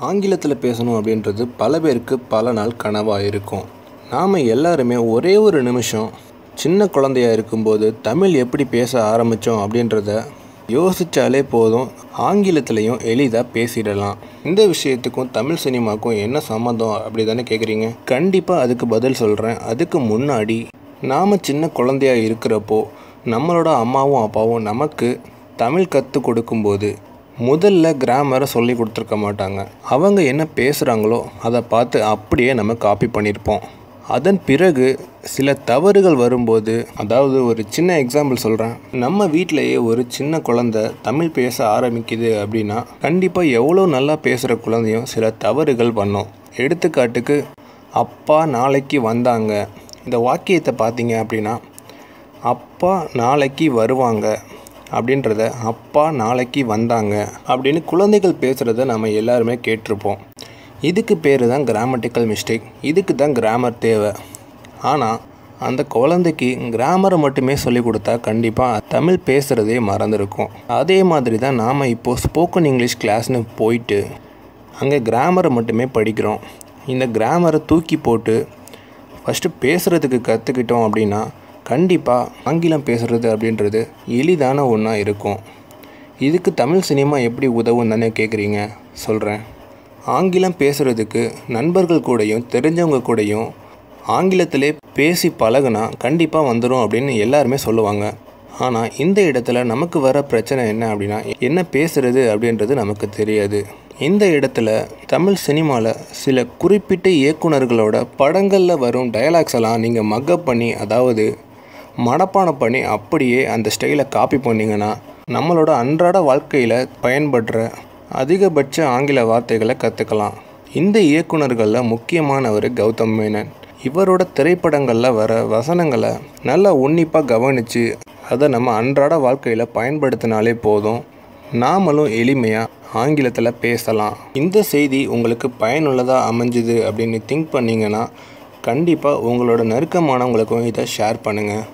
ஆங்கிலத்தில் பேசணும் அப்படின்றது பல பேருக்கு பல நாள் கனவாக இருக்கும் நாம் எல்லாருமே ஒரே ஒரு நிமிஷம் சின்ன குழந்தையா இருக்கும்போது தமிழ் எப்படி பேச ஆரம்பித்தோம் அப்படின்றத யோசித்தாலே போதும். ஆங்கிலத்திலையும் எளிதாக பேசிடலாம். இந்த விஷயத்துக்கும் தமிழ் சினிமாக்கும் என்ன சம்மந்தம் அப்படி தானே கேட்குறீங்க கண்டிப்பாக அதுக்கு பதில் சொல்கிறேன் அதுக்கு முன்னாடி நாம் சின்ன குழந்தையா இருக்கிறப்போ நம்மளோட அம்மாவும் அப்பாவும் நமக்கு தமிழ் கற்றுக் கொடுக்கும்போது முதல்ல கிராமரை சொல்லி கொடுத்துருக்க மாட்டாங்க. அவங்க என்ன பேசுகிறாங்களோ அதை பார்த்து அப்படியே நம்ம காப்பி பண்ணியிருப்போம் அதன் பிறகு சில தவறுகள் வரும்போது அதாவது ஒரு சின்ன எக்ஸாம்பிள் சொல்கிறேன் நம்ம வீட்டிலையே ஒரு சின்ன குழந்தை தமிழ் பேச ஆரம்பிக்குது அப்படின்னா கண்டிப்பாக எவ்வளோ நல்லா பேசுகிற குழந்தையும் சில தவறுகள் பண்ணும். எடுத்துக்காட்டுக்கு அப்பா நாளைக்கு வந்தாங்க. இந்த வாக்கியத்தை பார்த்தீங்க அப்படின்னா அப்பா நாளைக்கு வருவாங்க. அப்படின்றத அப்பா நாளைக்கு வந்தாங்க அப்படின்னு குழந்தைகள் பேசுகிறத நம்ம எல்லாருமே கேட்டிருப்போம். இதுக்கு பேர் தான் கிராமட்டிக்கல் மிஸ்டேக் இதுக்கு தான் கிராமர் தேவை. ஆனால் அந்த குழந்தைக்கு கிராமரை மட்டுமே சொல்லி கொடுத்தா கண்டிப்பாக தமிழ் பேசுகிறதே மறந்துருக்கும். அதே மாதிரி தான் நாம் இப்போது ஸ்போக்கன் இங்கிலீஷ் கிளாஸ்னு போயிட்டு அங்கே கிராமரை மட்டுமே படிக்கிறோம். இந்த கிராமரை தூக்கி போட்டு ஃபஸ்ட்டு பேசுகிறதுக்கு கற்றுக்கிட்டோம் அப்படின்னா கண்டிப்பாக ஆங்கிலம் பேசுகிறது அப்படின்றது எளிதான ஒன்றா இருக்கும். இதுக்கு தமிழ் சினிமா எப்படி உதவும் தானே கேட்குறீங்க சொல்கிறேன் ஆங்கிலம் பேசுகிறதுக்கு நண்பர்கள் கூடயும் தெரிஞ்சவங்க கூடயும் ஆங்கிலத்திலே பேசி பழகுனா கண்டிப்பாக வந்துடும் அப்படின்னு எல்லாருமே சொல்லுவாங்க. ஆனால் இந்த இடத்துல நமக்கு வர பிரச்சனை என்ன அப்படின்னா என்ன பேசுகிறது அப்படின்றது நமக்கு தெரியாது. இந்த இடத்துல தமிழ் சினிமாவில் சில குறிப்பிட்ட இயக்குனர்களோட படங்களில் வரும் டயலாக்ஸ் எல்லாம் நீங்கள் மக்கப் பண்ணி அதாவது மனப்பாடம் பண்ணி அப்படியே அந்த ஸ்டைலை காப்பி பண்ணிங்கன்னா நம்மளோட அன்றாட வாழ்க்கையில் பயன்படுற அதிகபட்ச ஆங்கில வார்த்தைகளை கற்றுக்கலாம் இந்த இயக்குனர்களில் முக்கியமானவர் கௌதம் மேனன். இவரோட திரைப்படங்களில் வர வசனங்களை நல்லா உன்னிப்பாக கவனித்து அதை நம்ம அன்றாட வாழ்க்கையில் பயன்படுத்தினாலே போதும். நாமளும் எளிமையாக ஆங்கிலத்தில் பேசலாம். இந்த செய்தி உங்களுக்கு பயனுள்ளதாக அமைஞ்சுது அப்படின்னு திங்க் பண்ணிங்கன்னா கண்டிப்பாக உங்களோட நெருக்கமானவங்களுக்கும் இதை ஷேர் பண்ணுங்கள்